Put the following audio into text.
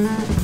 Mm-hmm.